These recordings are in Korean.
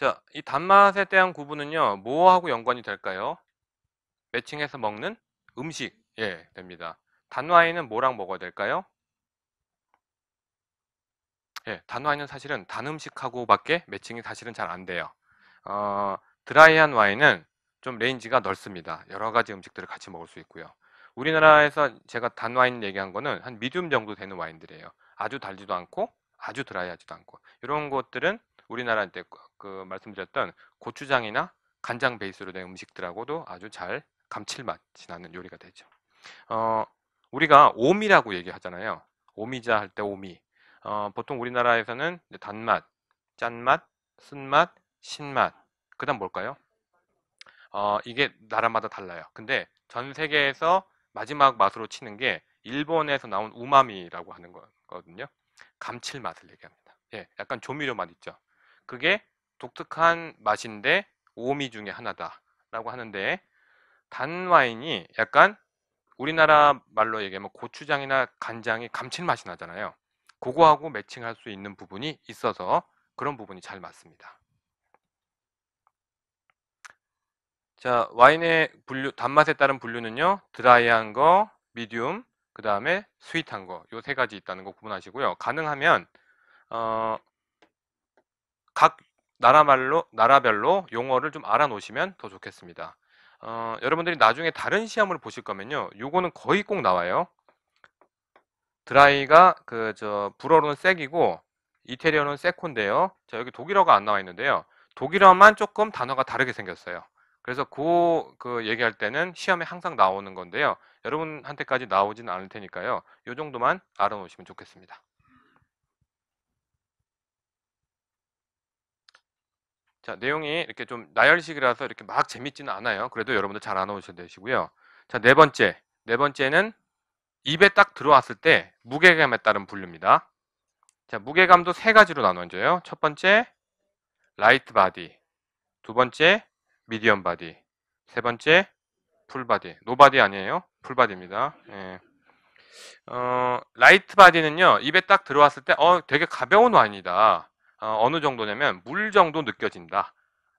자, 이 단맛에 대한 구분은요, 뭐하고 연관이 될까요? matching해서 먹는 음식, 예, 됩니다. 단와인은 뭐랑 먹어야 될까요? 예, 단와인은 사실은 단 음식하고밖에 matching이 사실은 잘 안 돼요. 어, 드라이한 와인은 좀 range가 넓습니다. 여러 가지 음식들을 같이 먹을 수 있고요. 우리나라에서 제가 단 와인 얘기한 거는 한 medium 정도 되는 와인들이에요. 아주 달지도 않고 아주 드라이하지도 않고 이런 것들은 우리나라 때 그 말씀드렸던 고추장이나 간장 베이스로 된 음식들하고도 아주 잘 감칠맛이 나는 요리가 되죠. 어, 우리가 오미라고 얘기하잖아요. 오미자 할 때 오미. 어, 보통 우리나라에서는 단맛, 짠맛, 쓴맛, 신맛. 그 다음 뭘까요? 어, 이게 나라마다 달라요. 근데 전 세계에서 마지막 맛으로 치는 게 일본에서 나온 우마미라고 하는 거거든요. 감칠맛을 얘기합니다. 예, 약간 조미료 맛 있죠. 그게 독특한 맛인데 오미 중에 하나다라고 하는데 단 와인이 약간 우리나라 말로 얘기하면 고추장이나 간장이 감칠맛이 나잖아요. 그거하고 매칭할 수 있는 부분이 있어서 그런 부분이 잘 맞습니다. 자, 와인의 분류, 단맛에 따른 분류는요, 드라이한 거, 미디움, 그 다음에 스윗한 거, 요 세 가지 있다는 거 구분하시고요. 가능하면, 어, 각 나라말로, 나라별로 용어를 좀 알아놓으시면 더 좋겠습니다. 어, 여러분들이 나중에 다른 시험을 보실 거면요, 요거는 거의 꼭 나와요. 드라이가 그, 저, 불어로는 색이고, 이태리어는 세콘데요. 자, 여기 독일어가 안 나와 있는데요. 독일어만 조금 단어가 다르게 생겼어요. 그래서 그, 그 얘기할 때는 시험에 항상 나오는 건데요. 여러분한테까지 나오지는 않을 테니까요. 이 정도만 알아놓으시면 좋겠습니다. 자, 내용이 이렇게 좀 나열식이라서 이렇게 막 재밌지는 않아요. 그래도 여러분들 잘 알아놓으셔야 되시고요. 자, 네 번째. 네 번째는 입에 딱 들어왔을 때 무게감에 따른 분류입니다. 자, 무게감도 세 가지로 나눠져요. 첫 번째, light body. 두 번째, medium body. 세 번째, full body. no body 아니에요. full body입니다. 예. 어, light body는요, 입에 딱 들어왔을 때, 어, 되게 가벼운 와인이다. 어, 느 정도냐면, 물 정도 느껴진다.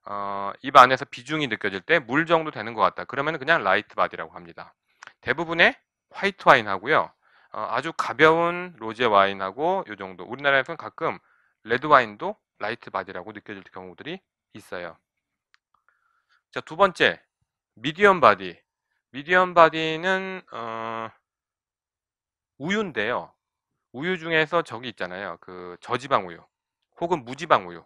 어, 입 안에서 비중이 느껴질 때 물 정도 되는 것 같다. 그러면 그냥 light body라고 합니다. 대부분의 화이트 와인하고요. 어, 아주 가벼운 로제 와인하고 요 정도. 우리나라에서는 가끔 레드 와인도 light body라고 느껴질 경우들이 있어요. 자, 두 번째, medium body. medium body는 어, 우유인데요. 우유 중에서 저기 있잖아요. 그 저지방 우유 혹은 무지방 우유.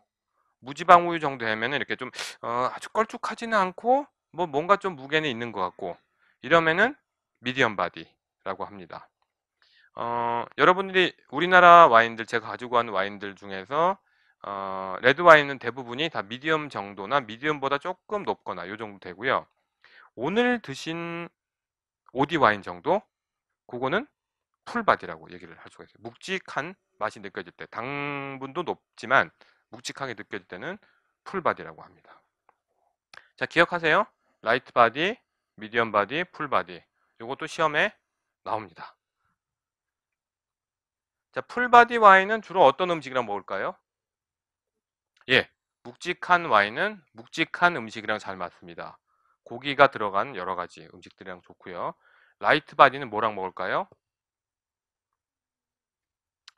무지방 우유 정도 되면 이렇게 좀 어, 아주 걸쭉하지는 않고 뭐 뭔가 좀 무게는 있는 것 같고 이러면은 medium body라고 합니다. 어, 여러분들이 우리나라 와인들 제가 가지고 간 와인들 중에서 어, 레드 와인은 대부분이 다 medium 정도나 medium보다 조금 높거나 이 정도 되고요. 오늘 드신 오디 와인 정도? 그거는 full body라고 얘기를 할 수가 있어요. 묵직한 맛이 느껴질 때 당분도 높지만 묵직하게 느껴질 때는 full body라고 합니다. 자 기억하세요. light body, medium body, full body 이것도 시험에 나옵니다. 자 full body 와인은 주로 어떤 음식이랑 먹을까요? 예, 묵직한 와인은 묵직한 음식이랑 잘 맞습니다. 고기가 들어간 여러 가지 음식들이랑 좋고요. light body는 뭐랑 먹을까요?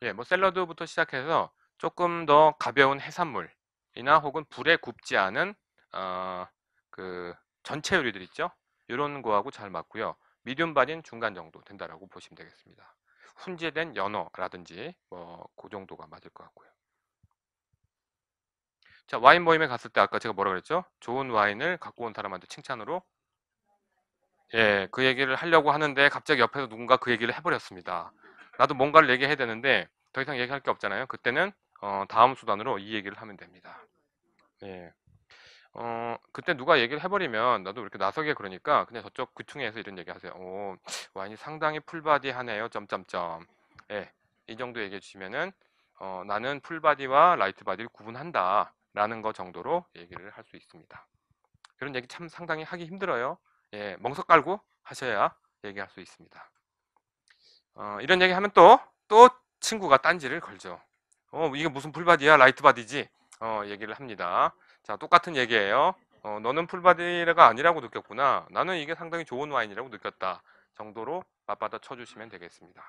예, 뭐 샐러드부터 시작해서 조금 더 가벼운 해산물이나 혹은 불에 굽지 않은 어, 그 전채 요리들 있죠? 이런 거하고 잘 맞고요. medium body는 중간 정도 된다라고 보시면 되겠습니다. 훈제된 연어라든지 뭐 그 정도가 맞을 것 같고요. 자, 와인 모임에 갔을 때 아까 제가 뭐라 그랬죠? 좋은 와인을 갖고 온 사람한테 칭찬으로 예, 그 얘기를 하려고 하는데 갑자기 옆에서 누군가 그 얘기를 해버렸습니다. 나도 뭔가를 얘기해야 되는데 더 이상 얘기할 게 없잖아요. 그때는 어, 다음 수단으로 이 얘기를 하면 됩니다. 예. 어, 그때 누가 얘기를 해버리면 나도 이렇게 나서게 그러니까 그냥 저쪽 그층에서 이런 얘기 하세요. 오, 와인이 상당히 full body 하네요. 점점점. 예. 이 정도 얘기해 주시면은 어, 나는 full body와 light body를 구분한다. 라는 거 정도로 얘기를 할 수 있습니다. 그런 얘기 참 상당히 하기 힘들어요. 예, 멍석 깔고 하셔야 얘기할 수 있습니다. 어, 이런 얘기 하면 또, 또 친구가 딴지를 걸죠. 어, 이게 무슨 full body야? light body지? 어, 얘기를 합니다. 자, 똑같은 얘기예요. 어, 너는 full body가 아니라고 느꼈구나. 나는 이게 상당히 좋은 와인이라고 느꼈다. 정도로 맞받아 쳐주시면 되겠습니다.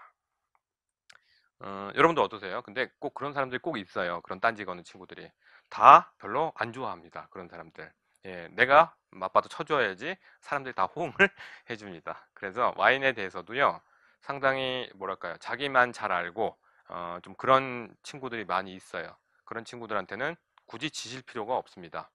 어, 여러분도 어떠세요? 근데 꼭 그런 사람들이 꼭 있어요. 그런 딴지 거는 친구들이. 다 별로 안 좋아합니다. 그런 사람들. 예, 내가 맞받아 쳐줘야지 사람들이 다 호응을 해줍니다. 그래서 와인에 대해서도요, 상당히 뭐랄까요, 자기만 잘 알고, 어, 좀 그런 친구들이 많이 있어요. 그런 친구들한테는 굳이 지실 필요가 없습니다.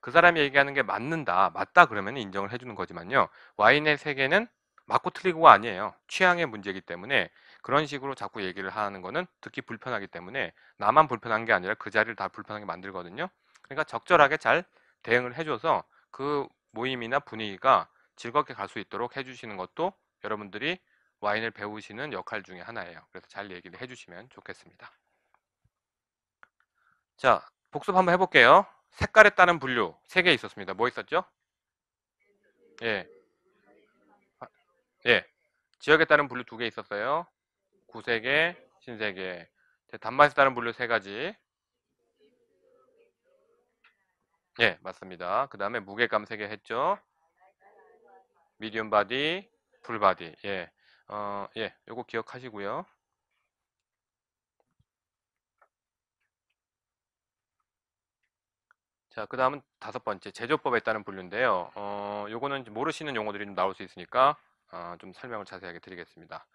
그 사람이 얘기하는 게 맞는다, 맞다 그러면 인정을 해주는 거지만요. 와인의 세계는 맞고 틀리고가 아니에요. 취향의 문제이기 때문에 그런 식으로 자꾸 얘기를 하는 거는 듣기 불편하기 때문에 나만 불편한 게 아니라 그 자리를 다 불편하게 만들거든요. 그러니까 적절하게 잘 대응을 해줘서 그 모임이나 분위기가 즐겁게 갈 수 있도록 해주시는 것도 여러분들이 와인을 배우시는 역할 중에 하나예요. 그래서 잘 얘기를 해주시면 좋겠습니다. 자, 복습 한번 해볼게요. 색깔에 따른 분류 3개 있었습니다. 뭐 있었죠? 예. 예. 지역에 따른 분류 2개 있었어요. 구색에, 신색에. 단맛에 따른 분류 3가지. 예, 맞습니다. 그 다음에 무게감 3개 했죠. medium body, full body. 예. 어, 예. 요거 기억하시고요. 자, 그 다음은 다섯 번째, 제조법에 따른 분류인데요. 어, 요거는 모르시는 용어들이 좀 나올 수 있으니까 어, 좀 설명을 자세하게 드리겠습니다.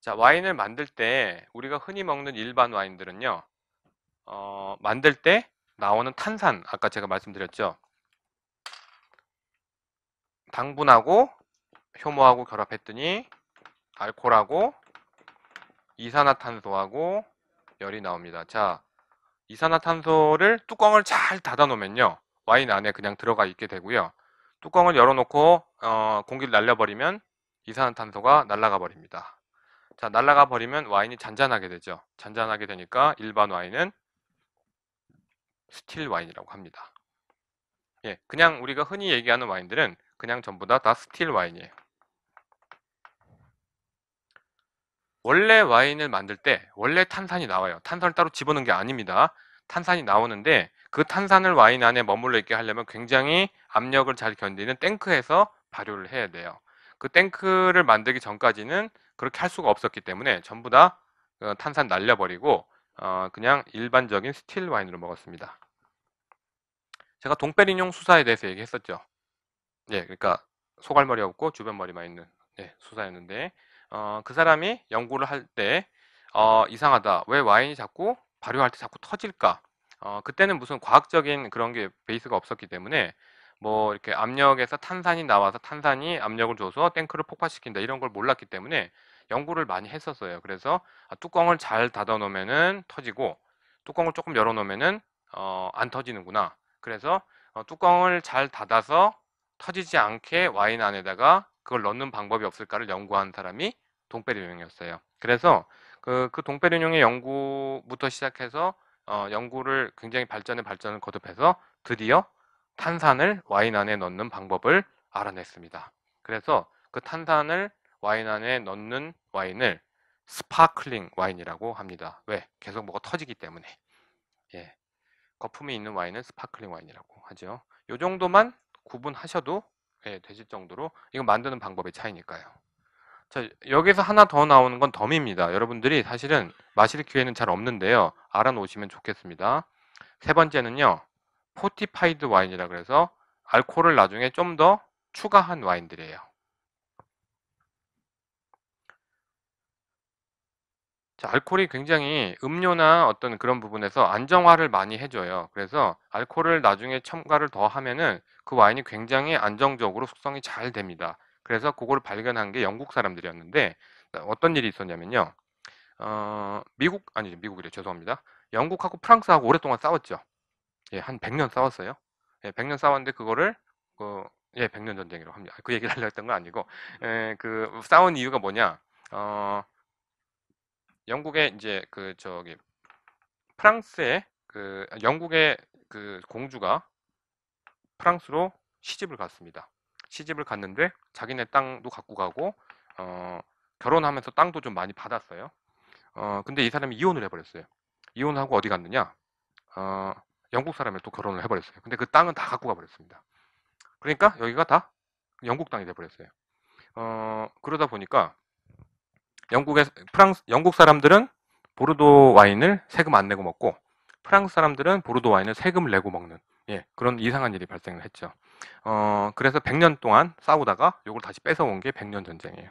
자, 와인을 만들 때 우리가 흔히 먹는 일반 와인들은요. 어, 만들 때 나오는 탄산, 아까 제가 말씀드렸죠. 당분하고 효모하고 결합했더니 알코올하고 이산화탄소하고 열이 나옵니다. 자, 이산화탄소를 뚜껑을 잘 닫아 놓으면요. 와인 안에 그냥 들어가 있게 되고요. 뚜껑을 열어놓고 어, 공기를 날려버리면 이산화탄소가 날아가 버립니다. 자, 날아가 버리면 와인이 잔잔하게 되죠. 잔잔하게 되니까 일반 와인은 still 와인이라고 합니다. 예, 그냥 우리가 흔히 얘기하는 와인들은 그냥 전부 다 다 still 와인이에요. 원래 와인을 만들 때 원래 탄산이 나와요. 탄산을 따로 집어넣은 게 아닙니다. 탄산이 나오는데 그 탄산을 와인 안에 머물러 있게 하려면 굉장히 압력을 잘 견디는 탱크에서 발효를 해야 돼요. 그 탱크를 만들기 전까지는 그렇게 할 수가 없었기 때문에 전부 다 어, 탄산 날려버리고 어, 그냥 일반적인 still 와인으로 먹었습니다. 제가 돔페리뇽 수사에 대해서 얘기했었죠. 예, 그러니까 소갈머리 없고 주변머리만 있는 예, 수사였는데 어, 그 사람이 연구를 할때 어, 이상하다. 왜 와인이 자꾸 발효할 때 자꾸 터질까? 어, 그때는 무슨 과학적인 그런 게 베이스가 없었기 때문에 뭐 이렇게 압력에서 탄산이 나와서 탄산이 압력을 줘서 탱크를 폭파시킨다 이런 걸 몰랐기 때문에 연구를 많이 했었어요. 그래서 아, 뚜껑을 잘 닫아 놓으면은 터지고 뚜껑을 조금 열어 놓으면은 어, 안 터지는구나. 그래서 어, 뚜껑을 잘 닫아서 터지지 않게 와인 안에다가 그걸 넣는 방법이 없을까를 연구한 사람이 돔페리뇽이었어요. 그래서 그, 그 돔페리뇽의 연구부터 시작해서 어, 연구를 굉장히 발전에 발전을 거듭해서 드디어 탄산을 와인 안에 넣는 방법을 알아냈습니다. 그래서 그 탄산을 와인 안에 넣는 와인을 sparkling 와인이라고 합니다. 왜? 계속 뭐가 터지기 때문에. 예. 거품이 있는 와인은 sparkling 와인이라고 하죠. 이 정도만 구분하셔도 예, 되실 정도로 이거 만드는 방법의 차이니까요. 자, 여기서 하나 더 나오는 건 덤입니다. 여러분들이 사실은 마실 기회는 잘 없는데요. 알아놓으시면 좋겠습니다. 세 번째는요. fortified 와인이라 그래서 알코올을 나중에 좀 더 추가한 와인들이에요. 자, 알코올이 굉장히 음료나 어떤 그런 부분에서 안정화를 많이 해줘요. 그래서 알코올을 나중에 첨가를 더 하면은 그 와인이 굉장히 안정적으로 숙성이 잘 됩니다. 그래서 그걸 발견한 게 영국 사람들이었는데 어떤 일이 있었냐면요. 어, 미국 아니 미국이래 죄송합니다. 영국하고 프랑스하고 오랫동안 싸웠죠. 예, 한 100년 싸웠어요. 예, 100년 싸웠는데 그거를 그 예, 100년 전쟁이라고 합니다. 그 얘기를 하려 했던 건 아니고 예, 그 싸운 이유가 뭐냐? 어, 영국의 이제 그 저기 프랑스의 그 영국의 그 공주가 프랑스로 시집을 갔습니다. 시집을 갔는데 자기네 땅도 갖고 가고 어, 결혼하면서 땅도 좀 많이 받았어요. 어, 근데 이 사람이 이혼을 해버렸어요. 이혼하고 어디 갔느냐? 어, 영국 사람을 또 결혼을 해버렸어요. 근데 그 땅은 다 갖고 가버렸습니다. 그러니까 여기가 다 영국 땅이 돼버렸어요. 어, 그러다 보니까 영국의 프랑스 영국 사람들은 보르도 와인을 세금 안 내고 먹고 프랑스 사람들은 보르도 와인을 세금을 내고 먹는 예, 그런 이상한 일이 발생을 했죠. 어, 그래서 100년 동안 싸우다가 이걸 다시 뺏어온 게 100년 전쟁이에요.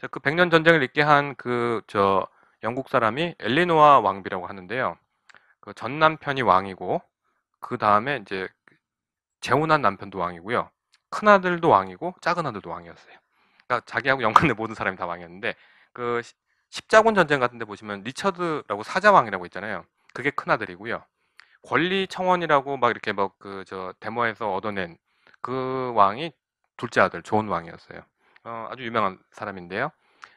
자, 그 100년 전쟁을 있게 한 그 저 영국 사람이 엘리노아 왕비라고 하는데요. 그 전 남편이 왕이고 그 다음에 이제 재혼한 남편도 왕이고요. 큰 아들도 왕이고 작은 아들도 왕이었어요. 그러니까 자기하고 연관된 모든 사람이 다 왕이었는데 그 십자군 전쟁 같은 데 보시면 리처드라고 사자왕이라고 있잖아요. 그게 큰 아들이고요. 권리 청원이라고 막 이렇게 막 그 저 데모에서 얻어낸 그 왕이 둘째 아들 존 왕이었어요. 어, 아주 유명한 사람인데요.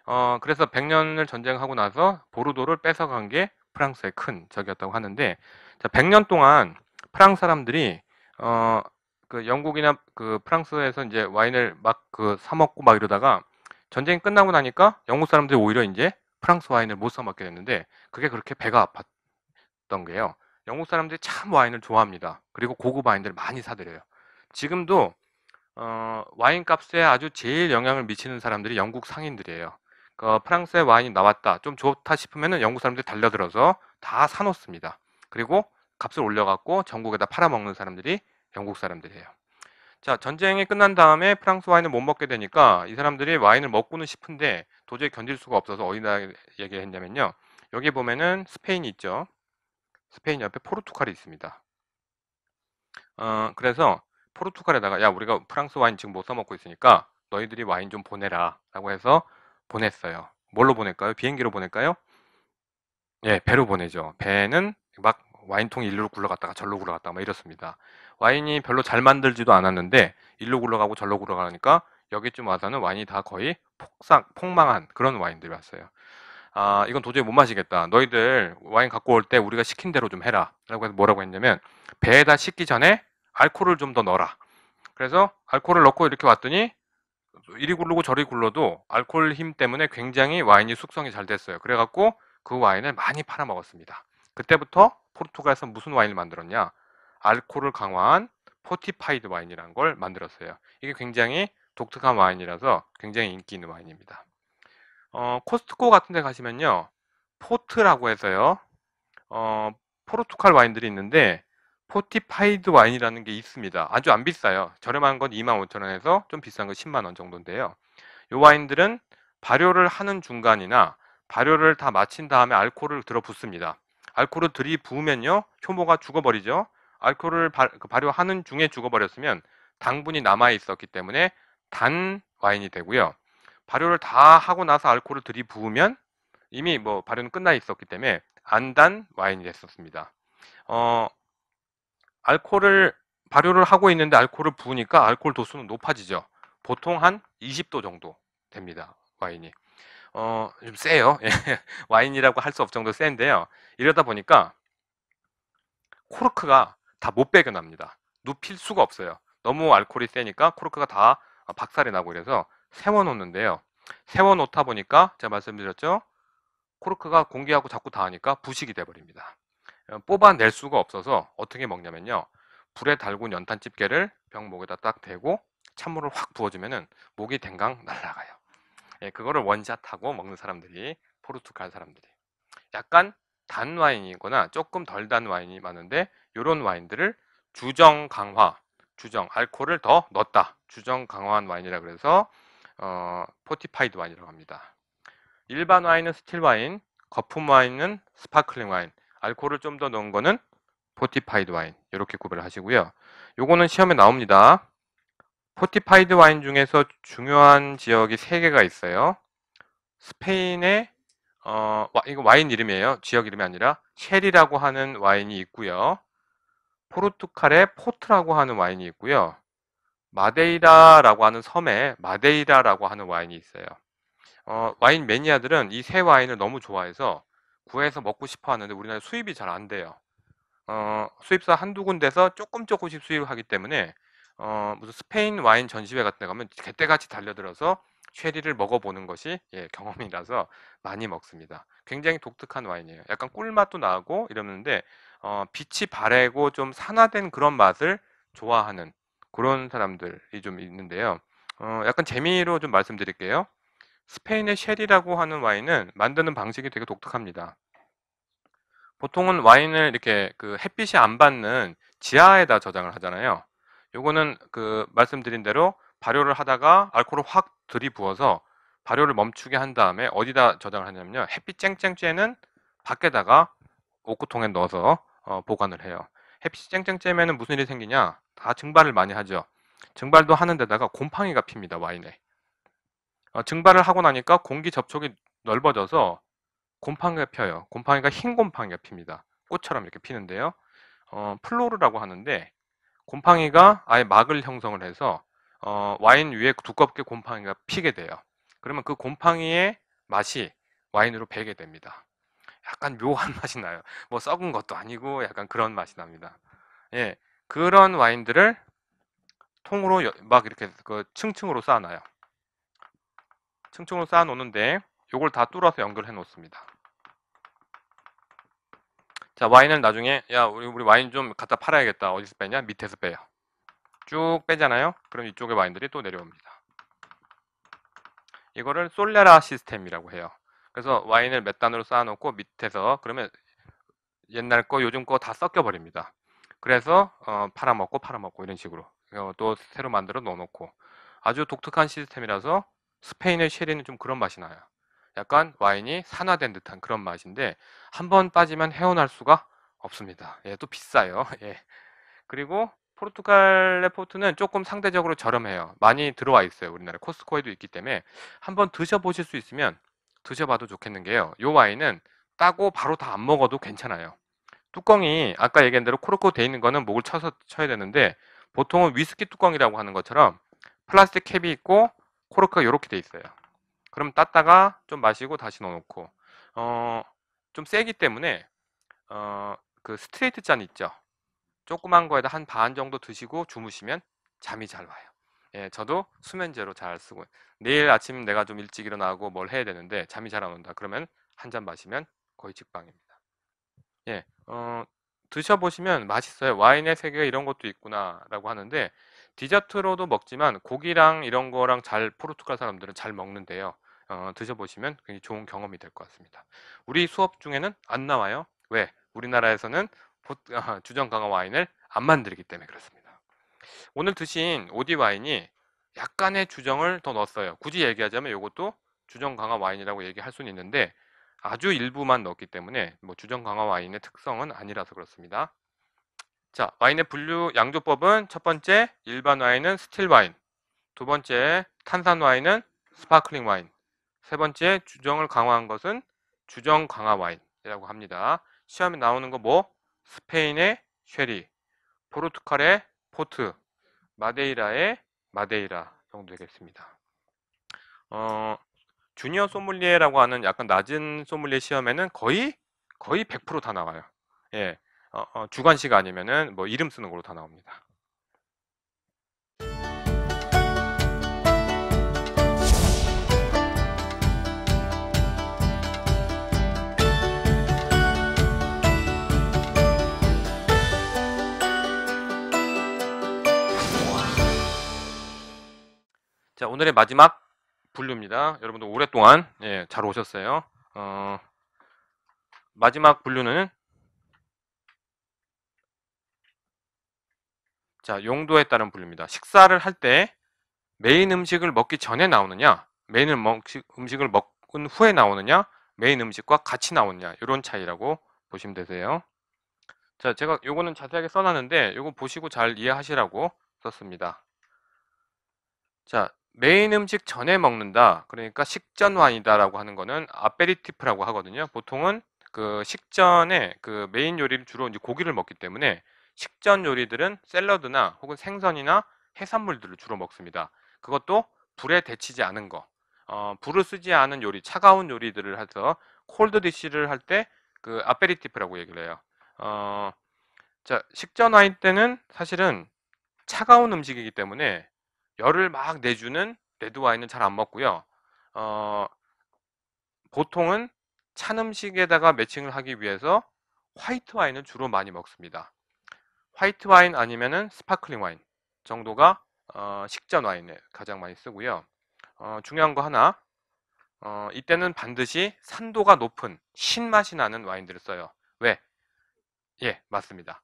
어, 그래서 100년을 전쟁하고 나서 보르도를 뺏어간 게 프랑스의 큰 적이었다고 하는데 자, 100년 동안 프랑스 사람들이 어, 그 영국이나 그 프랑스에서 이제 와인을 막 그 사 먹고 막 이러다가 전쟁이 끝나고 나니까 영국 사람들이 오히려 이제 프랑스 와인을 못 사 먹게 됐는데 그게 그렇게 배가 아팠던 게요. 영국 사람들이 참 와인을 좋아합니다. 그리고 고급 와인들을 많이 사들여요. 지금도 어, 와인 값에 아주 제일 영향을 미치는 사람들이 영국 상인들이에요. 그 프랑스의 와인이 나왔다. 좀 좋다 싶으면 영국 사람들이 달려들어서 다 사놓습니다. 그리고 값을 올려갖고 전국에다 팔아먹는 사람들이 영국 사람들이에요. 자, 전쟁이 끝난 다음에 프랑스 와인을 못 먹게 되니까 이 사람들이 와인을 먹고는 싶은데 도저히 견딜 수가 없어서 어디다 얘기했냐면요. 여기 보면은 스페인이 있죠. 스페인 옆에 포르투갈이 있습니다. 어, 그래서 포르투갈에다가 야 우리가 프랑스 와인 지금 못 사 먹고 있으니까 너희들이 와인 좀 보내라 라고 해서 보냈어요. 뭘로 보낼까요? 비행기로 보낼까요? 예, 배로 보내죠. 배는 막 와인통이 일로 굴러갔다가 절로 굴러갔다가 막 이렇습니다. 와인이 별로 잘 만들지도 않았는데 일로 굴러가고 절로 굴러가니까 여기쯤 와서는 와인이 다 거의 폭삭 폭망한 그런 와인들이 왔어요. 아, 이건 도저히 못 마시겠다. 너희들 와인 갖고 올 때 우리가 시킨 대로 좀 해라. 라고 해서 뭐라고 했냐면, 배에다 씻기 전에 알코올을 좀 더 넣어라. 그래서 알코올을 넣고 이렇게 왔더니, 이리 굴르고 저리 굴러도 알코올 힘 때문에 굉장히 와인이 숙성이 잘 됐어요. 그래갖고 그 와인을 많이 팔아 먹었습니다. 그때부터 포르투갈에서 무슨 와인을 만들었냐? 알코올을 강화한 fortified 와인이라는 걸 만들었어요. 이게 굉장히 독특한 와인이라서 굉장히 인기 있는 와인입니다. 어, 코스트코 같은 데 가시면요. 포트라고 해서요. 어, 포르투갈 와인들이 있는데 fortified 와인이라는 게 있습니다. 아주 안 비싸요. 저렴한 건 25,000원에서 좀 비싼 건 10만 원 정도인데요. 이 와인들은 발효를 하는 중간이나 발효를 다 마친 다음에 알코올을 들어 붓습니다. 알코올을 들이부으면요. 효모가 죽어버리죠. 알코올을 바, 그 발효하는 중에 죽어버렸으면 당분이 남아 있었기 때문에 단 와인이 되고요. 발효를 다 하고 나서 알코올을 들이부으면 이미 뭐 발효는 끝나 있었기 때문에 안단 와인이 됐었습니다. 어, 알코올을 발효를 하고 있는데 알코올을 부으니까 알코올 도수는 높아지죠. 보통 한 20도 정도 됩니다. 와인이. 어, 좀 세요. 예, 와인이라고 할 수 없을 정도 센데요. 이러다 보니까 코르크가 다 못 배겨납니다. 눕힐 수가 없어요. 너무 알코올이 세니까 코르크가 다 박살이 나고 이래서 세워놓는데요. 세워놓다 보니까 제가 말씀드렸죠. 코르크가 공기하고 자꾸 닿으니까 부식이 돼버립니다. 어, 뽑아낼 수가 없어서 어떻게 먹냐면요. 불에 달군 연탄 집게를 병 목에다 딱 대고 찬물을 확 부어주면은 목이 댕강 날아가요. 예, 그거를 원샷하고 먹는 사람들이 포르투갈 사람들이 약간 단 와인이거나 조금 덜 단 와인이 많은데 이런 와인들을 주정 강화, 주정 알코올을 더 넣었다. 주정 강화한 와인이라 그래서 어, fortified 와인이라고 합니다. 일반 와인은 still 와인, 거품 와인은 sparkling 와인, 알코올을 좀 더 넣은 거는 fortified 와인 이렇게 구별을 하시고요. 요거는 시험에 나옵니다. fortified 와인 중에서 중요한 지역이 세 개가 있어요. 스페인의 어, 와, 이거 와인 이름이에요. 지역 이름이 아니라 sherry라고 하는 와인이 있고요. 포르투갈의 port라고 하는 와인이 있고요. 마데이라라고 하는 섬에 마데이라라고 하는 와인이 있어요. 어, 와인 매니아들은 이 세 와인을 너무 좋아해서 구해서 먹고 싶어 하는데 우리나라에 수입이 잘 안 돼요. 어, 수입사 한두 군데서 조금 조금씩 수입하기 때문에 어, 무슨 스페인 와인 전시회 같은 데 가면 개떼같이 달려들어서 쉐리를 먹어보는 것이 예, 경험이라서 많이 먹습니다. 굉장히 독특한 와인이에요. 약간 꿀맛도 나고 이러는데 어, 빛이 바래고 좀 산화된 그런 맛을 좋아하는 그런 사람들이 좀 있는데요. 어, 약간 재미로 좀 말씀드릴게요. 스페인의 sherry라고 하는 와인은 만드는 방식이 되게 독특합니다. 보통은 와인을 이렇게 그 햇빛이 안 받는 지하에다 저장을 하잖아요. 요거는 그 말씀드린 대로 발효를 하다가 알코올을 확 들이부어서 발효를 멈추게 한 다음에 어디다 저장을 하냐면요. 햇빛 쨍쨍 쬐는 밖에다가 오크통에 넣어서 어, 보관을 해요. 햇빛이 쨍쨍 쬐면은 무슨 일이 생기냐? 다 증발을 많이 하죠. 증발도 하는 데다가 곰팡이가 핍니다. 와인에. 어, 증발을 하고 나니까 공기 접촉이 넓어져서 곰팡이가 펴요. 곰팡이가 흰 곰팡이가 핍니다. 꽃처럼 이렇게 피는데요. 어, 플로르라고 하는데 곰팡이가 아예 막을 형성을 해서 어, 와인 위에 두껍게 곰팡이가 피게 돼요. 그러면 그 곰팡이의 맛이 와인으로 배게 됩니다. 약간 묘한 맛이 나요. 뭐 썩은 것도 아니고 약간 그런 맛이 납니다. 예, 그런 와인들을 통으로 막 이렇게 그 층층으로 쌓아놔요. 층층으로 쌓아놓는데 요걸 다 뚫어서 연결해 놓습니다. 자 와인을 나중에 야 우리 우리 와인 좀 갖다 팔아야겠다 어디서 빼냐 밑에서 빼요 쭉 빼잖아요 그럼 이쪽에 와인들이 또 내려옵니다 이거를 솔레라 시스템이라고 해요 그래서 와인을 몇 단으로 쌓아놓고 밑에서 그러면 옛날 거 요즘 거 다 섞여 버립니다 그래서 어, 팔아먹고 팔아먹고 이런 식으로 어, 또 새로 만들어 넣어놓고 아주 독특한 시스템이라서 스페인의 쉐리는 좀 그런 맛이 나요 약간 와인이 산화된 듯한 그런 맛인데 한 번 빠지면 헤어날 수가 없습니다. 예, 또 비싸요. 예. 그리고 포르투갈의 포트는 조금 상대적으로 저렴해요. 많이 들어와 있어요. 우리나라 코스코에도 있기 때문에 한번 드셔보실 수 있으면 드셔봐도 좋겠는 게요. 이 와인은 따고 바로 다 안 먹어도 괜찮아요. 뚜껑이 아까 얘기한 대로 코르크로 돼 있는 거는 목을 쳐서 쳐야 되는데 보통은 위스키 뚜껑이라고 하는 것처럼 플라스틱 캡이 있고 코르크가 이렇게 돼 있어요. 그럼 땄다가 좀 마시고 다시 넣어놓고 어, 좀 세기 때문에 어, 그 스트레이트 잔 있죠 조그만 거에다 한 반 정도 드시고 주무시면 잠이 잘 와요 예, 저도 수면제로 잘 쓰고 내일 아침 내가 좀 일찍 일어나고 뭘 해야 되는데 잠이 잘 안 온다 그러면 한 잔 마시면 거의 직방입니다 예, 어, 드셔보시면 맛있어요 와인의 세계가 이런 것도 있구나 라고 하는데 디저트로도 먹지만 고기랑 이런 거랑 잘 포르투갈 사람들은 잘 먹는데요 어, 드셔보시면 굉장히 좋은 경험이 될 것 같습니다. 우리 수업 중에는 안 나와요. 왜? 우리나라에서는 아, 주정 강화 와인을 안 만들기 때문에 그렇습니다. 오늘 드신 오디 와인이 약간의 주정을 더 넣었어요. 굳이 얘기하자면 이것도 주정 강화 와인이라고 얘기할 수는 있는데 아주 일부만 넣었기 때문에 뭐 주정 강화 와인의 특성은 아니라서 그렇습니다. 자, 와인의 분류 양조법은 첫 번째 일반 와인은 still 와인, 두 번째 탄산 와인은 sparkling 와인, 세 번째 주정을 강화한 것은 주정 강화 와인이라고 합니다. 시험에 나오는 거 뭐? 스페인의 sherry, 포르투갈의 port, 마데이라의 마데이라 정도 되겠습니다. 어, 주니어 소믈리에라고 하는 약간 낮은 소믈리에 시험에는 거의 거의 100%다 나와요. 예, 어, 어, 주관식 아니면은 뭐 이름 쓰는 걸로 다 나옵니다. 자, 오늘의 마지막 분류입니다. 여러분들 오랫동안 예, 잘 오셨어요. 어, 마지막 분류는 자, 용도에 따른 분류입니다. 식사를 할 때 메인 음식을 먹기 전에 나오느냐, 메인 음식을 먹은 후에 나오느냐, 메인 음식과 같이 나오느냐, 이런 차이라고 보시면 되세요. 자, 제가 요거는 자세하게 써놨는데 요거 보시고 잘 이해하시라고 썼습니다. 자, 메인 음식 전에 먹는다. 그러니까 식전 와인이다라고 하는 거는 아페리티프라고 하거든요. 보통은 그 식전에 그 메인 요리를 주로 이제 고기를 먹기 때문에 식전 요리들은 샐러드나 혹은 생선이나 해산물들을 주로 먹습니다. 그것도 불에 데치지 않은 거. 어, 불을 쓰지 않은 요리, 차가운 요리들을 해서 cold dish를 할 때 그 아페리티프라고 얘기를 해요. 어, 자, 식전 와인 때는 사실은 차가운 음식이기 때문에 열을 막 내주는 레드 와인은 잘 안 먹고요. 어, 보통은 찬 음식에다가 매칭을 하기 위해서 화이트 와인을 주로 많이 먹습니다. 화이트 와인 아니면은 sparkling 와인 정도가 어, 식전 와인에 가장 많이 쓰고요. 어, 중요한 거 하나, 어, 이때는 반드시 산도가 높은 신맛이 나는 와인들을 써요. 왜? 예, 맞습니다.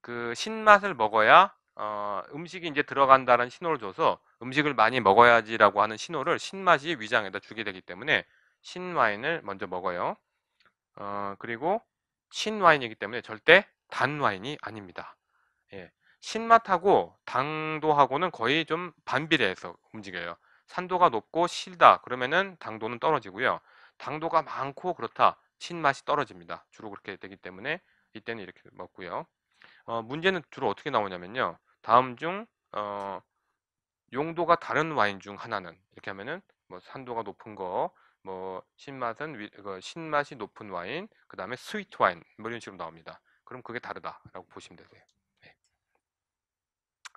그 신맛을 먹어야 어, 음식이 이제 들어간다는 신호를 줘서 음식을 많이 먹어야지라고 하는 신호를 신맛이 위장에다 주게 되기 때문에 신와인을 먼저 먹어요. 어, 그리고 신와인이기 때문에 절대 단 와인이 아닙니다. 예, 신맛하고 당도하고는 거의 좀 반비례해서 움직여요. 산도가 높고 실다 그러면은 당도는 떨어지고요. 당도가 많고 그렇다 신맛이 떨어집니다. 주로 그렇게 되기 때문에 이때는 이렇게 먹고요. 어, 문제는 주로 어떻게 나오냐면요. 다음 중 어, 용도가 다른 와인 중 하나는 이렇게 하면은 뭐 산도가 높은 거, 뭐 신맛은 위, 그 신맛이 높은 와인, 그 다음에 스위트 와인 뭐 이런 식으로 나옵니다. 그럼 그게 다르다라고 보시면 되세요. 네.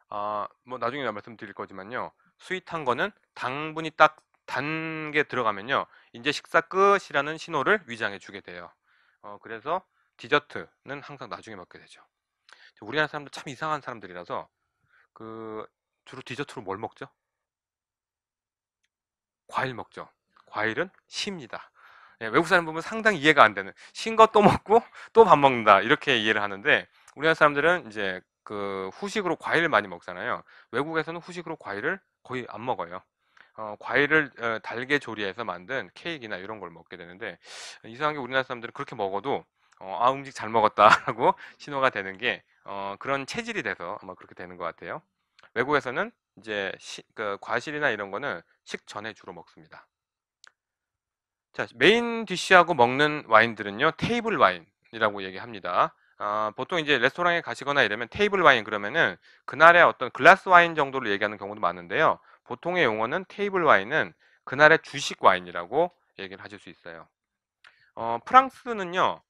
아, 뭐 나중에 말씀드릴 거지만요. sweet한 거는 당분이 딱 단 게 들어가면요. 이제 식사 끝이라는 신호를 위장에 주게 돼요. 어, 그래서 디저트는 항상 나중에 먹게 되죠. 우리나라 사람들 참 이상한 사람들이라서 그 주로 디저트로 뭘 먹죠? 과일 먹죠. 과일은 십니다. 예, 외국 사람 보면 상당히 이해가 안 되는 신 거 또 먹고 또 밥 먹는다 이렇게 이해를 하는데 우리나라 사람들은 이제 그 후식으로 과일을 많이 먹잖아요. 외국에서는 후식으로 과일을 거의 안 먹어요. 어, 과일을 어, 달게 조리해서 만든 케이크나 이런 걸 먹게 되는데 이상하게 우리나라 사람들은 그렇게 먹어도 어, 아 음식 잘 먹었다라고 신호가 되는 게 어, 그런 체질이 돼서 아마 그렇게 되는 것 같아요. 외국에서는 이제 시, 그 과실이나 이런 거는 식전에 주로 먹습니다. 자, main dish하고 먹는 와인들은요, 테이블 와인이라고 얘기합니다. 아, 보통 이제 레스토랑에 가시거나 이러면 테이블 와인 그러면은 그날의 어떤 글라스 와인 정도를 얘기하는 경우도 많은데요. 보통의 용어는 테이블 와인은 그날의 주식 와인이라고 얘기를 하실 수 있어요. 어, 프랑스는요,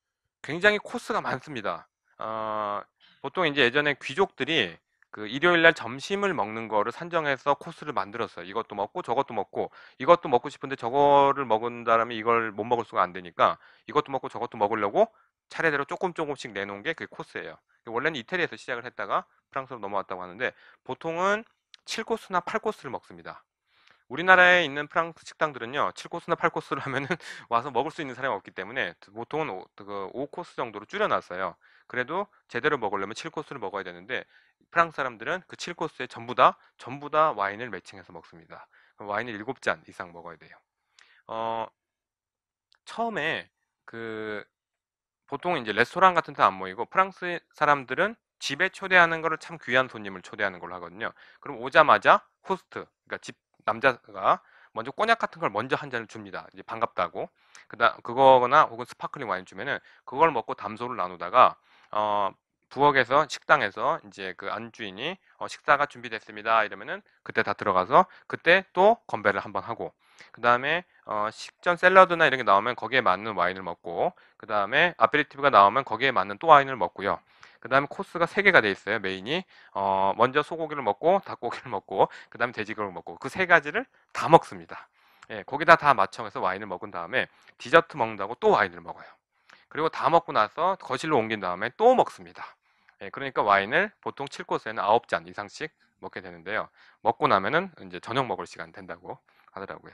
굉장히 코스가 많습니다. 어, 보통 이제 예전에 귀족들이 그 일요일 날 점심을 먹는 거를 산정해서 코스를 만들었어요. 이것도 먹고 저것도 먹고 이것도 먹고 싶은데 저거를 먹은다면 이걸 못 먹을 수가 안 되니까 이것도 먹고 저것도 먹으려고 차례대로 조금 조금씩 내놓은 게그 코스예요. 원래는 이태리에서 시작을 했다가 프랑스로 넘어왔다고 하는데 보통은 7코스나 8코스를 먹습니다. 우리나라에 있는 프랑스 식당들은요 7코스나 8코스를 하면은 와서 먹을 수 있는 사람이 없기 때문에 보통은 5, 그 5코스 정도로 줄여놨어요 그래도 제대로 먹으려면 7코스를 먹어야 되는데 프랑스 사람들은 그 7코스에 전부 다 전부 다 와인을 매칭해서 먹습니다 와인을 7잔 이상 먹어야 돼요 어, 처음에 그 보통 이제 레스토랑 같은 데 안 모이고 프랑스 사람들은 집에 초대하는 거를 참 귀한 손님을 초대하는 걸로 하거든요. 그럼 오자마자 호스트, 그러니까 집 남자가 먼저 꼬냑 같은 걸 먼저 한 잔을 줍니다. 이제 반갑다고. 그다 그거나 혹은 sparkling 와인 주면은 그걸 먹고 담소를 나누다가 어 부엌에서 식당에서 이제 그 안주인이 어, 식사가 준비됐습니다. 이러면은 그때 다 들어가서 그때 또 건배를 한번 하고 그 다음에 어, 식전 샐러드나 이런 게 나오면 거기에 맞는 와인을 먹고 그 다음에 아페리티프가 나오면 거기에 맞는 또 와인을 먹고요. 그 다음에 코스가 3개가 돼 있어요 메인이. 어, 먼저 소고기를 먹고 닭고기를 먹고 그 다음에 돼지고기를 먹고 그 세 가지를 다 먹습니다. 예, 거기다 다 맞춰서 와인을 먹은 다음에 디저트 먹는다고 또 와인을 먹어요 그리고 다 먹고 나서 거실로 옮긴 다음에 또 먹습니다. 예, 그러니까 와인을 보통 7코스에는 9잔 이상씩 먹게 되는데요. 먹고 나면은 이제 저녁 먹을 시간 된다고 하더라고요.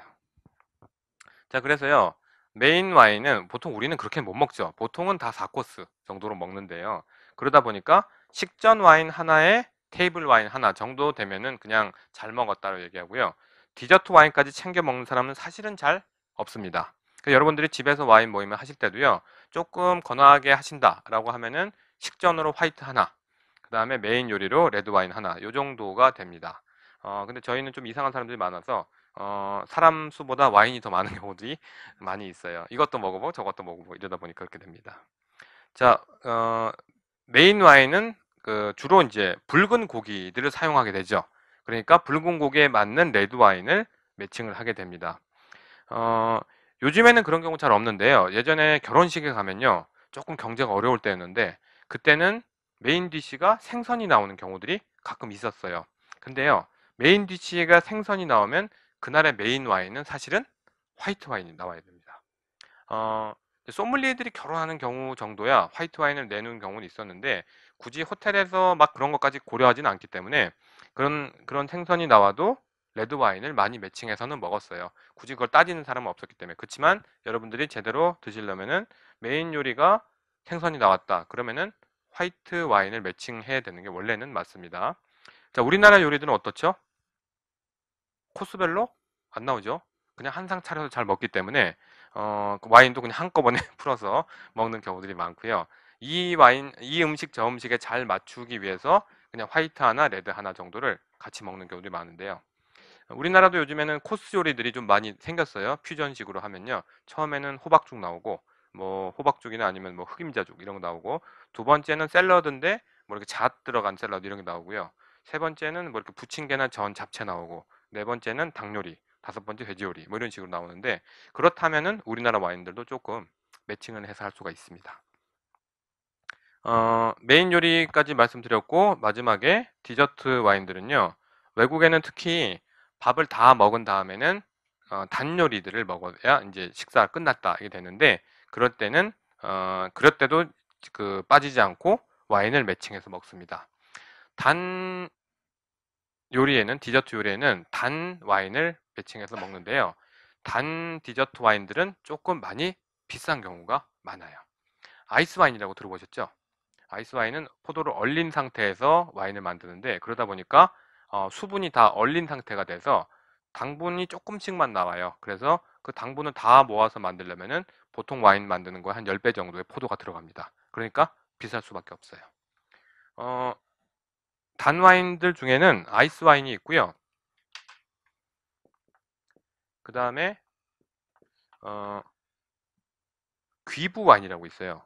자 그래서요. 메인 와인은 보통 우리는 그렇게 못 먹죠. 보통은 다 4코스 정도로 먹는데요. 그러다 보니까 식전 와인 하나에 테이블 와인 하나 정도 되면은 그냥 잘 먹었다고 얘기하고요. 디저트 와인까지 챙겨 먹는 사람은 사실은 잘 없습니다. 그러니까 여러분들이 집에서 와인 모임을 하실 때도요. 조금 건하게 하신다라고 하면은 식전으로 화이트 하나, 그 다음에 메인 요리로 레드 와인 하나, 요 정도가 됩니다. 어, 근데 저희는 좀 이상한 사람들이 많아서 어, 사람 수보다 와인이 더 많은 경우들이 많이 있어요. 이것도 먹어보고 저것도 먹어보고 이러다 보니 그렇게 됩니다. 자, 어, 메인 와인은 그 주로 이제 붉은 고기들을 사용하게 되죠. 그러니까 붉은 고기에 맞는 레드 와인을 매칭을 하게 됩니다. 어, 요즘에는 그런 경우 잘 없는데요. 예전에 결혼식에 가면요. 조금 경제가 어려울 때였는데 그때는 main dish가 생선이 나오는 경우들이 가끔 있었어요. 근데요. main dish가 생선이 나오면 그날의 메인 와인은 사실은 화이트 와인이 나와야 됩니다. 어, 소믈리에들이 결혼하는 경우 정도야 화이트 와인을 내는 경우는 있었는데 굳이 호텔에서 막 그런 것까지 고려하지는 않기 때문에 그런 그런 생선이 나와도 레드 와인을 많이 매칭해서는 먹었어요. 굳이 그걸 따지는 사람은 없었기 때문에. 그렇지만 여러분들이 제대로 드시려면은 메인 요리가 생선이 나왔다. 그러면은 화이트 와인을 매칭해야 되는 게 원래는 맞습니다. 자, 우리나라 요리들은 어떻죠? 코스별로 안 나오죠. 그냥 한 상 차려서 잘 먹기 때문에 어, 그 와인도 그냥 한꺼번에 풀어서 먹는 경우들이 많고요. 이 와인, 이 음식 저 음식에 잘 맞추기 위해서 그냥 화이트 하나, 레드 하나 정도를 같이 먹는 경우들이 많은데요. 우리나라도 요즘에는 코스 요리들이 좀 많이 생겼어요. 퓨전식으로 하면요. 처음에는 호박죽 나오고 뭐 호박죽이나 아니면 뭐 흑임자죽 이런 거 나오고 두 번째는 샐러드인데 뭐 이렇게 잣 들어간 샐러드 이런 게 나오고요. 세 번째는 뭐 이렇게 부침개나 전 잡채 나오고 네 번째는 닭 요리, 다섯 번째 돼지 요리 뭐 이런 식으로 나오는데 그렇다면은 우리나라 와인들도 조금 매칭을 해서 할 수가 있습니다. 어, 메인 요리까지 말씀드렸고 마지막에 디저트 와인들은요. 외국에는 특히 밥을 다 먹은 다음에는 어, 단 요리들을 먹어야 이제 식사가 끝났다 이게 되는데 그럴 때는 어, 그럴 때도 그 빠지지 않고 와인을 매칭해서 먹습니다. 단 요리에는 디저트 요리에는 단 와인을 매칭해서 먹는데요. 단 디저트 와인들은 조금 많이 비싼 경우가 많아요. 아이스 와인이라고 들어보셨죠? 아이스 와인은 포도를 얼린 상태에서 와인을 만드는데 그러다 보니까 어, 수분이 다 얼린 상태가 돼서 당분이 조금씩만 나와요. 그래서 그 당분을 다 모아서 만들려면은 보통 와인 만드는 거에 한 10배 정도의 포도가 들어갑니다. 그러니까 비쌀 수밖에 없어요. 어, 단 와인들 중에는 아이스 와인이 있고요. 그 다음에 어, 귀부 와인이라고 있어요.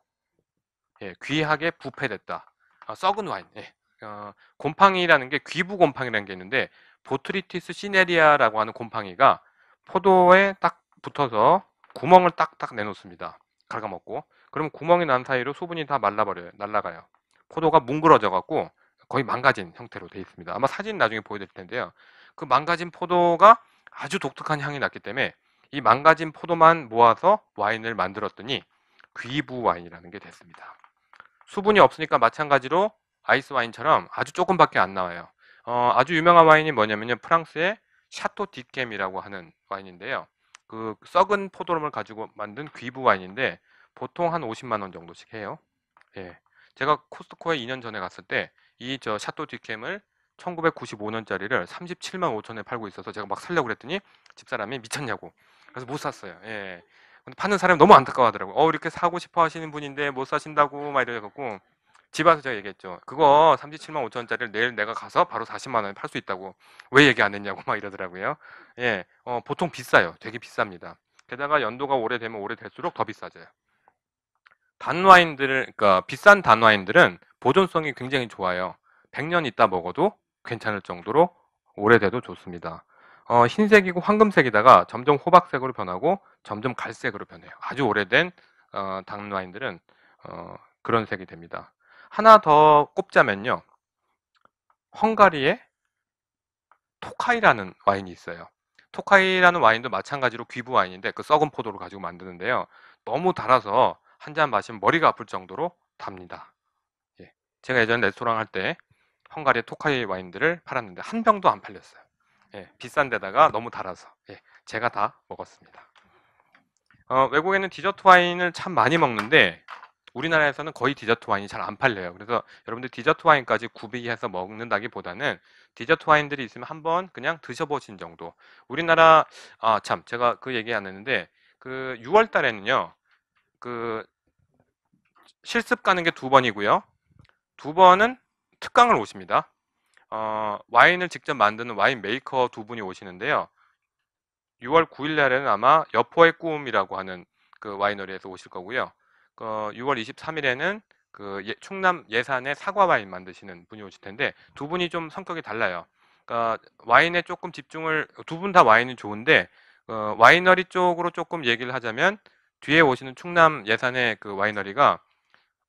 예, 귀하게 부패됐다. 아, 썩은 와인. 예. 어, 곰팡이라는 게 귀부 곰팡이라는 게 있는데 Botrytis cinerea라고 하는 곰팡이가 포도에 딱 붙어서 구멍을 딱딱 내놓습니다. 갉아먹고. 그럼 구멍이 난 사이로 수분이 다 말라버려요. 날라가요. 포도가 뭉그러져 갖고 거의 망가진 형태로 되어 있습니다. 아마 사진 나중에 보여드릴 텐데요. 그 망가진 포도가 아주 독특한 향이 났기 때문에 이 망가진 포도만 모아서 와인을 만들었더니 귀부 와인이라는 게 됐습니다. 수분이 없으니까 마찬가지로 아이스 와인처럼 아주 조금밖에 안 나와요. 어, 아주 유명한 와인이 뭐냐면요. 프랑스의 샤토 디켐이라고 하는 와인인데요. 그 썩은 포도를 가지고 만든 귀부 와인인데 보통 한 50만 원 정도씩 해요. 예. 제가 코스트코에 2년 전에 갔을 때 이 저 샤토 디켐을 1995년짜리를 37만 5천에 팔고 있어서 제가 막 살려고 그랬더니 집사람이 미쳤냐고. 그래서 못 샀어요. 예. 근데 파는 사람이 너무 안타까워하더라고요. 어, 이렇게 사고 싶어 하시는 분인데 못 사신다고 막 이래갖고 집 와서 제가 얘기했죠. 그거 37만 5천 원짜리를 내일 내가 가서 바로 40만 원에 팔 수 있다고. 왜 얘기 안 했냐고 막 이러더라고요. 예, 어, 보통 비싸요. 되게 비쌉니다. 게다가 연도가 오래되면 오래될수록 더 비싸져요. 단와인들, 그러니까 비싼 단와인들은 보존성이 굉장히 좋아요. 100년 있다 먹어도 괜찮을 정도로 오래돼도 좋습니다. 어, 흰색이고 황금색이다가 점점 호박색으로 변하고 점점 갈색으로 변해요. 아주 오래된 어, 단와인들은 어, 그런 색이 됩니다. 하나 더 꼽자면요. 헝가리에 토카이라는 와인이 있어요. 토카이라는 와인도 마찬가지로 귀부 와인인데 그 썩은 포도를 가지고 만드는데요. 너무 달아서 한 잔 마시면 머리가 아플 정도로 답니다. 예. 제가 예전에 레스토랑 할 때 헝가리의 토카이 와인들을 팔았는데 한 병도 안 팔렸어요. 예. 비싼 데다가 너무 달아서 예. 제가 다 먹었습니다. 어, 외국에는 디저트 와인을 참 많이 먹는데 우리나라에서는 거의 디저트 와인이 잘 안 팔려요. 그래서 여러분들 디저트 와인까지 구비해서 먹는다기보다는 디저트 와인들이 있으면 한번 그냥 드셔보신 정도. 우리나라 아 참 제가 그 얘기 안 했는데 그 6월 달에는요. 그 실습 가는 게 두 번이고요. 두 번은 특강을 오십니다. 어, 와인을 직접 만드는 와인 메이커 두 분이 오시는데요. 6월 9일 날에는 아마 여포의 꿈이라고 하는 그 와이너리에서 오실 거고요. 어, 6월 23일에는 그 예, 충남 예산의 사과 와인 만드시는 분이 오실 텐데 두 분이 좀 성격이 달라요. 그러니까 와인에 조금 집중을 두 분 다 와인은 좋은데 어, 와이너리 쪽으로 조금 얘기를 하자면 뒤에 오시는 충남 예산의 그 와이너리가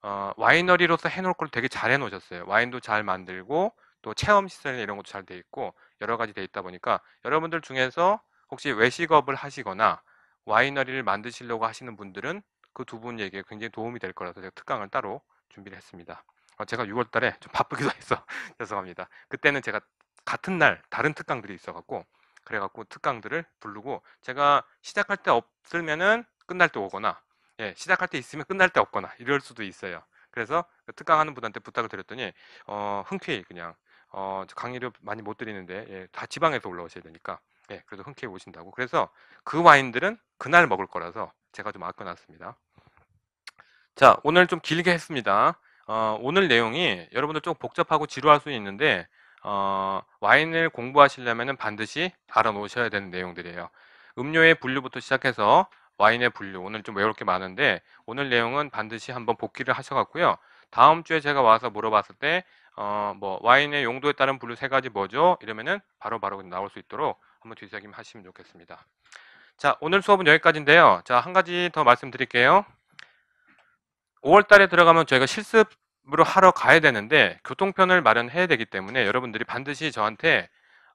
어, 와이너리로서 해놓을 걸 되게 잘 해놓으셨어요. 와인도 잘 만들고 또 체험 시설이나 이런 것도 잘 돼 있고 여러 가지 돼 있다 보니까 여러분들 중에서 혹시 외식업을 하시거나 와이너리를 만드시려고 하시는 분들은 그 두 분 얘기에 굉장히 도움이 될 거라서 제가 특강을 따로 준비를 했습니다. 어, 제가 6월 달에 좀 바쁘기도 해서 죄송합니다. 그때는 제가 같은 날 다른 특강들이 있어갖고 그래갖고 특강들을 부르고 제가 시작할 때 없으면은 끝날 때 오거나 예, 시작할 때 있으면 끝날 때 없거나 이럴 수도 있어요. 그래서 그 특강하는 분한테 부탁을 드렸더니 어, 흔쾌히 그냥 어, 저 강의를 많이 못 드리는데 예, 다 지방에서 올라오셔야 되니까 예, 그래도 흔쾌히 오신다고. 그래서 그 와인들은 그날 먹을 거라서 제가 좀 아껴놨습니다. 자, 오늘 좀 길게 했습니다. 어, 오늘 내용이 여러분들 좀 복잡하고 지루할 수 있는데 어, 와인을 공부하시려면 반드시 알아놓으셔야 되는 내용들이에요. 음료의 분류부터 시작해서 와인의 분류 오늘 좀 외울 게 많은데 오늘 내용은 반드시 한번 복기를 하셔갖고요. 다음 주에 제가 와서 물어봤을 때 어, 뭐 와인의 용도에 따른 분류 세 가지 뭐죠? 이러면은 바로바로 나올 수 있도록 한번 뒤새김 하시면 좋겠습니다. 자, 오늘 수업은 여기까지인데요. 자, 한 가지 더 말씀드릴게요. 5월 달에 들어가면 저희가 실습으로 하러 가야 되는데 교통편을 마련해야 되기 때문에 여러분들이 반드시 저한테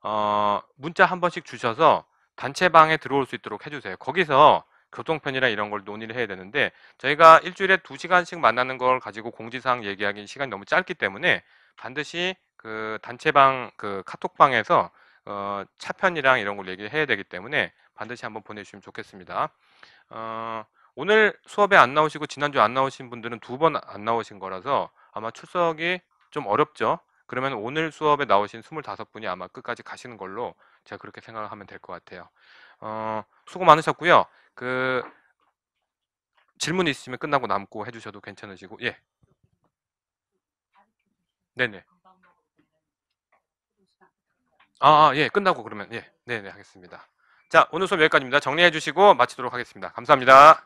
어, 문자 한 번씩 주셔서 단체방에 들어올 수 있도록 해주세요. 거기서 교통편이랑 이런 걸 논의를 해야 되는데 저희가 일주일에 두 시간씩 만나는 걸 가지고 공지사항 얘기하기 시간이 너무 짧기 때문에 반드시 그 단체방 그 카톡방에서 어, 차편이랑 이런 걸 얘기해야 되기 때문에 반드시 한번 보내주시면 좋겠습니다. 어, 오늘 수업에 안 나오시고 지난주 안 나오신 분들은 두 번 안 나오신 거라서 아마 출석이 좀 어렵죠. 그러면 오늘 수업에 나오신 25분이 아마 끝까지 가시는 걸로 제가 그렇게 생각을 하면 될 것 같아요. 어, 수고 많으셨고요. 그 질문 있으시면 끝나고 남고 해주셔도 괜찮으시고 예. 네네. 아, 아, 예, 끝나고 그러면 예, 네네 하겠습니다. 자, 오늘 수업 여기까지입니다. 정리해 주시고 마치도록 하겠습니다. 감사합니다.